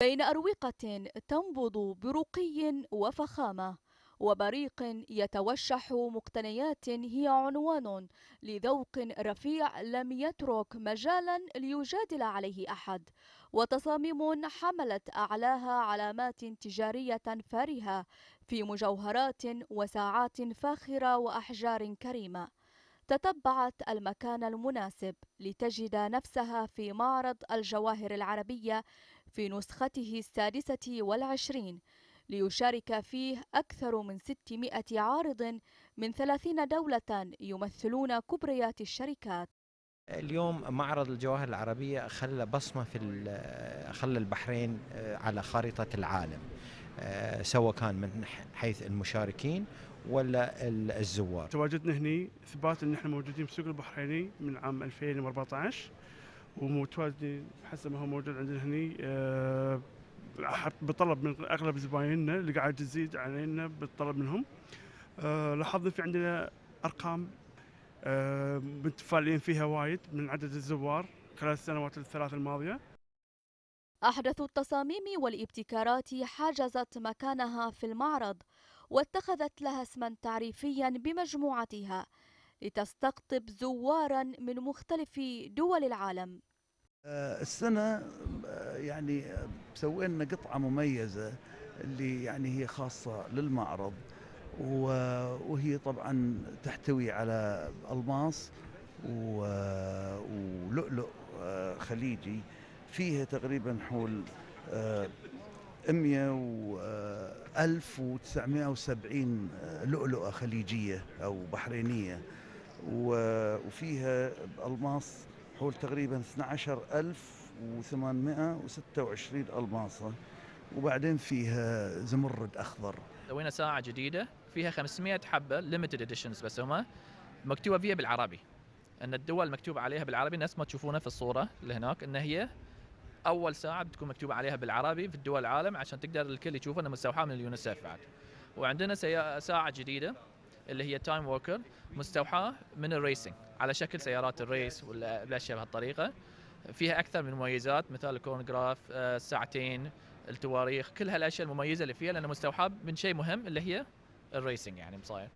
بين أروقة تنبض برقي وفخامة وبريق يتوشح مقتنيات هي عنوان لذوق رفيع لم يترك مجالا ليجادل عليه أحد. وتصاميم حملت أعلاها علامات تجارية فارهة في مجوهرات وساعات فاخرة وأحجار كريمة. تتبعت المكان المناسب لتجد نفسها في معرض الجواهر العربية في نسخته السادسة والعشرين ليشارك فيه أكثر من 600 عارض من 30 دولة يمثلون كبريات الشركات. اليوم معرض الجواهر العربية خلى بصمة في خلى البحرين على خارطة العالم سواء كان من حيث المشاركين ولا الزوار. تواجدنا هنا إثبات إن إحنا موجودين في السوق البحريني من عام 2014 ومتواجدين حسب ما هو موجود عندنا هنا أه بطلب من أغلب زبايننا اللي قاعد تزيد علينا بالطلب منهم. أه لاحظنا في عندنا أرقام أه متفائلين فيها وايد من عدد الزوار خلال السنوات الثلاث الماضية. أحدث التصاميم والابتكارات حجزت مكانها في المعرض واتخذت لها اسما تعريفيا بمجموعتها. لتستقطب زوارا من مختلف دول العالم. السنة يعني سوينا قطعة مميزة اللي يعني هي خاصة للمعرض وهي طبعا تحتوي على ألماس ولؤلؤ خليجي. فيها تقريبا حول 100 و 1970 لؤلؤة خليجية أو بحرينية. وفيها ألماس حول تقريبا 12826 ألماصة وبعدين فيها زمرد أخضر. سوينا ساعة جديدة. فيها 500 حبة limited editions بس هما مكتوبة فيها بالعربي. إن الدول مكتوب عليها بالعربي نفس ما تشوفونه في الصورة اللي هناك إن هي أول ساعة بتكون مكتوبة عليها بالعربي في الدول العالم عشان تقدر الكل يشوف انها مستوحاة من اليونيسف بعد. وعندنا ساعة جديدة. اللي هي TimeWalker مستوحاة من ال racing على شكل سيارات ال race ولا الأشياء بهالطريقة. فيها أكثر من مميزات مثل الكورنغراف الساعتين التواريخ كل هالأشياء المميزة اللي فيها لانها مستوحاة من شيء مهم اللي هي ال racing يعني مصاير.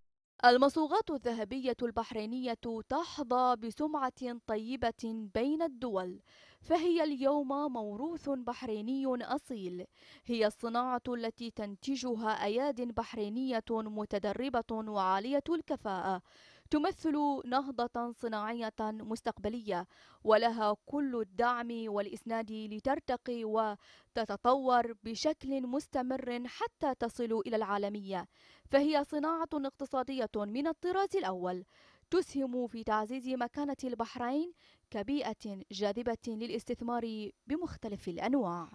المصوغات الذهبية البحرينية تحظى بسمعة طيبة بين الدول. فهي اليوم موروث بحريني أصيل. هي الصناعة التي تنتجها أياد بحرينية متدربة وعالية الكفاءة. تمثل نهضة صناعية مستقبلية ولها كل الدعم والإسناد لترتقي وتتطور بشكل مستمر حتى تصل إلى العالمية. فهي صناعة اقتصادية من الطراز الأول. تسهم في تعزيز مكانة البحرين كبيئة جاذبة للاستثمار بمختلف الأنواع.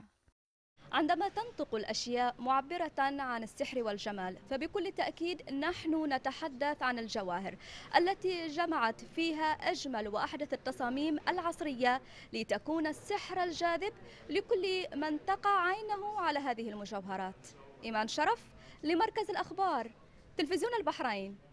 عندما تنطق الأشياء معبرة عن السحر والجمال فبكل تأكيد نحن نتحدث عن الجواهر التي جمعت فيها أجمل وأحدث التصاميم العصرية لتكون السحر الجاذب لكل من تقع عينه على هذه المجوهرات. إيمان شرف لمركز الأخبار تلفزيون البحرين.